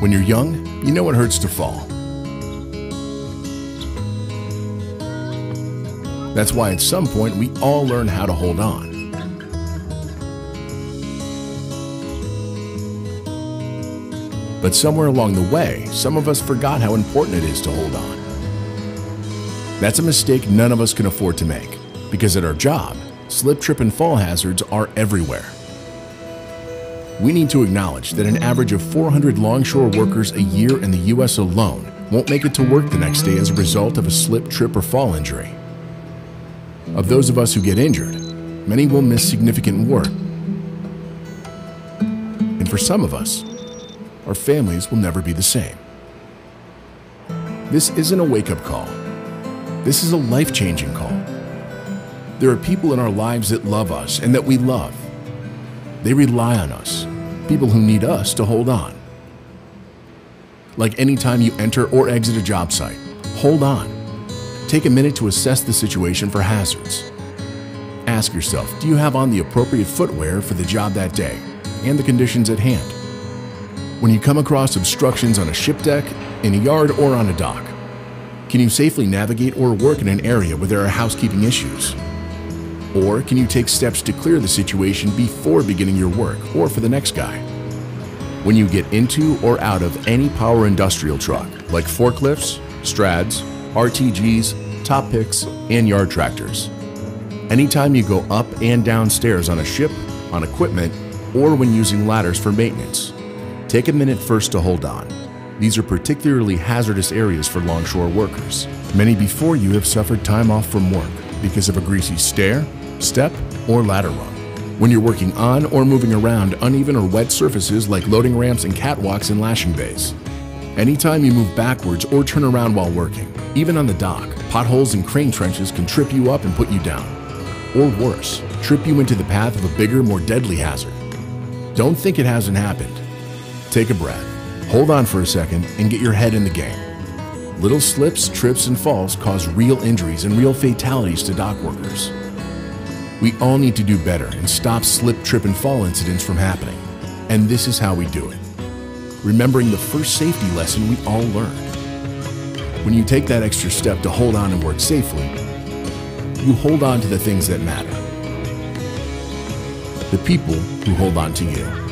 When you're young, you know it hurts to fall. That's why at some point we all learn how to hold on. But somewhere along the way, some of us forgot how important it is to hold on. That's a mistake none of us can afford to make, because at our job, slip, trip, and fall hazards are everywhere. We need to acknowledge that an average of 400 longshore workers a year in the U.S. alone won't make it to work the next day as a result of a slip, trip, or fall injury. Of those of us who get injured, many will miss significant work. And for some of us, our families will never be the same. This isn't a wake up call. This is a life changing call. There are people in our lives that love us and that we love. They rely on us, people who need us to hold on. Like any time you enter or exit a job site, hold on. Take a minute to assess the situation for hazards. Ask yourself do you have on the appropriate footwear for the job that day and the conditions at hand? When you come across obstructions on a ship deck, in a yard, or on a dock, can you safely navigate or work in an area where there are housekeeping issues? Or can you take steps to clear the situation before beginning your work or for the next guy? When you get into or out of any power industrial truck, like forklifts, strads, RTGs, top picks, and yard tractors. Anytime you go up and down stairs on a ship, on equipment, or when using ladders for maintenance, Take a minute first to hold on. These are particularly hazardous areas for longshore workers. Many before you have suffered time off from work because of a greasy stair, step, or ladder run. When you're working on or moving around uneven or wet surfaces like loading ramps and catwalks and lashing bays. Anytime you move backwards or turn around while working, even on the dock, potholes and crane trenches can trip you up and put you down. Or worse, trip you into the path of a bigger, more deadly hazard. Don't think it hasn't happened. Take a breath, hold on for a second, and get your head in the game. Little slips, trips, and falls cause real injuries and real fatalities to dock workers. We all need to do better and stop slip, trip, and fall incidents from happening. And this is how we do it. Remembering the first safety lesson we all learned. When you take that extra step to hold on and work safely, you hold on to the things that matter. The people who hold on to you.